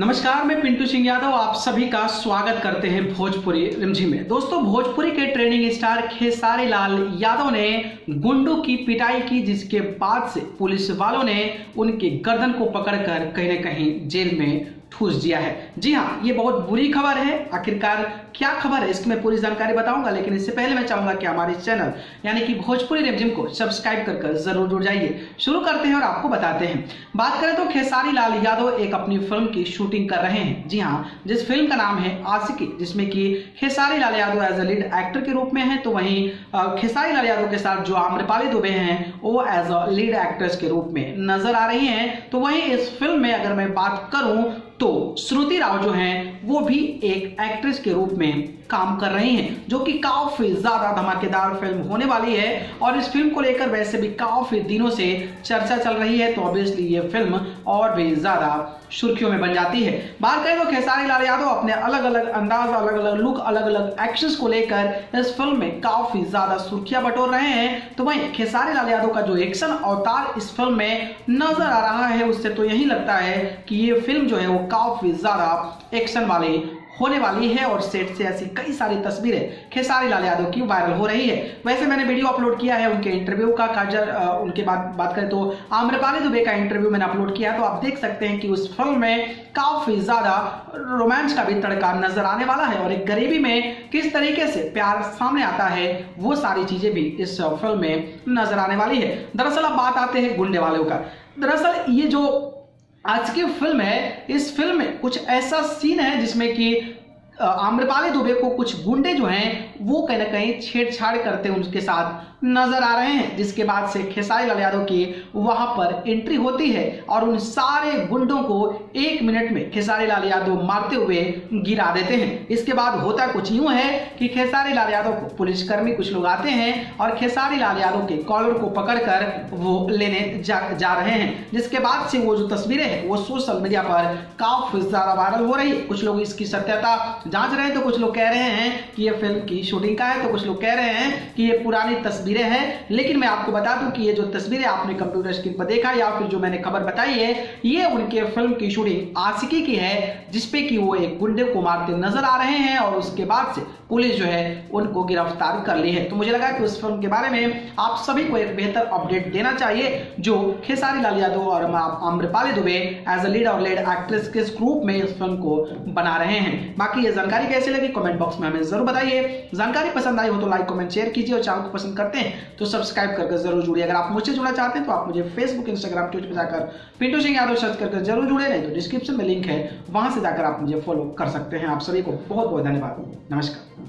नमस्कार, मैं पिंटू सिंह यादव, आप सभी का स्वागत करते हैं भोजपुरी रिमझी में। दोस्तों, भोजपुरी के ट्रेनिंग स्टार खेसारी लाल यादव ने गुंडों की पिटाई की, जिसके बाद से पुलिस वालों ने उनके गर्दन को पकड़कर कहीं न कहीं जेल में ठूस दिया है। जी हाँ ये बहुत बुरी खबर है। आखिरकार क्या खबर है, इसकी मैं पूरी जानकारी बताऊँगा, लेकिन इससे पहले मैं चाहूँगा कि हमारे चैनल, यानी कि भोजपुरी रेमजिम को सब्सक्राइब कर ज़रूर जुड़ जाइए। शुरू करते हैं और आपको बताते हैं। बात करें तो खेसारी लाल यादव एक अपनी फ़िल्म की शूटिंग कर रहे हैं। जी हाँ जिस फ़िल्म का नाम है आशिकी, जिसमें कि Khesari Lal Yadav as a lead actor के रूप में है तो वहीं खेसारी लाल यादव के साथ जो आम्रपाली दुबे हैं, वो एज अ लीड एक्ट्रेस के रूप में नज़र आ रही हैं। तो वहीं इस फ़िल्म में अगर मैं बात करूँ तो श्रुति राव जो हैं, वो भी एक एक्ट्रेस के रूप में काम कर रही हैं, जो कि काफ़ी ज़्यादा धमाकेदार फ़िल्म होने वाली है। और इस फ़िल्म को लेकर वैसे भी काफ़ी दिनों से चर्चा चल रही है तो ऑब्वियसली ये फ़िल्म और भी ज़्यादा सुर्खियों में बन जाती है। बात करें तो खेसारी लाल यादव अपने अलग अलग अंदाज अलग अलग लुक अलग अलग एक्शन को लेकर इस फ़िल्म में काफ़ी ज़्यादा सुर्खियाँ बटोर रहे हैं। तो वहीं खेसारी लाल यादव का जो एक्शन अवतार इस फ़िल्म में नज़र आ रहा है, उससे तो यही लगता है कि ये फ़िल्म जो है वो काफ़ी ज़्यादा एक्शन वाली होने वाली है और सेट से ऐसी कई सारी तस्वीरें खेसारी लाल यादव की वायरल हो रही है। वैसे मैंने वीडियो अपलोड किया है उनके इंटरव्यू का काजर उनके बाद बात करें तो आम्रपाली दुबे का इंटरव्यू मैंने अपलोड किया तो आप देख सकते हैं कि उस फ़िल्म में काफ़ी ज़्यादा रोमांच का भी तड़का नज़र आने वाला है और एक गरीबी में किस तरीके से प्यार सामने आता है, वो सारी चीज़ें भी इस फ़िल्म में नज़र आने वाली है। दरअसल अब बात आते हैं गुंडे वालों का। दरअसल ये जो आज की फ़िल्म है, इस फ़िल्म में कुछ ऐसा सीन है जिसमें कि आम्रपाली दुबे को कुछ गुंडे जो हैं, वो कहीं ना कहीं छेड़छाड़ करते हैं उनके साथ। नज़र आ रहे हैं जिसके बाद से खेसारी लाल यादव की वहाँ पर एंट्री होती है और उन सारे गुंडों को एक मिनट में खेसारी लाल यादव मारते हुए गिरा देते हैं। इसके बाद होता कुछ यूँ है कि खेसारी लाल यादव को पुलिसकर्मी कुछ लोग आते हैं और खेसारी लाल यादव के कॉलर को पकड़कर वो लेने जा, जा रहे हैं। जिसके बाद से वो जो तस्वीरें हैं वो सोशल मीडिया पर काफ़ी ज़्यादा वायरल हो रही है। कुछ लोग इसकी सत्यता जाँच रहे हैं तो कुछ लोग कह रहे हैं कि ये फ़िल्म की शूटिंग का है तो कुछ लोग कह रहे हैं कि ये पुरानी तस्वीरें हैं, लेकिन मैं आपको बता दूँ कि ये जो तस्वीरें आपने कंप्यूटर स्क्रीन पर देखा या फिर जो मैंने खबर बताई है, ये उनके फ़िल्म की शूटिंग आशिकी की है, जिसपे कि वो एक गुंडे को मारते नज़र आ रहे हैं और उसके बाद से पुलिस जो है उनको गिरफ़्तार कर ली है। तो मुझे लगा कि उस फ़िल्म के बारे में आप सभी को एक बेहतर अपडेट देना चाहिए, जो खेसारी लाल यादव और Amrapali Dubey as a lead और लीड एक्ट्रेस के ग्रुप में इस फ़िल्म को बना रहे हैं। बाकी ये जानकारी कैसी लगी? कमेंट बॉक्स में हमें ज़रूर बताइए। जानकारी पसंद आई हो तो लाइक कमेंट शेयर कीजिए और चैनल को पसंद करते हैं तो सब्सक्राइब करके ज़रूर जुड़िए। अगर आप मुझसे जुड़ना चाहते हैं तो आप मुझे फेसबुक इंस्टाग्राम ट्विटर पर जाकर पिंटू सिंह यादव सर्च करके ज़रूर जुड़े नहीं तो डिस्क्रिप्शन में लिंक है, वहाँ से जाकर आप मुझे फॉलो कर सकते हैं। आप सभी को बहुत बहुत धन्यवाद। नमस्कार।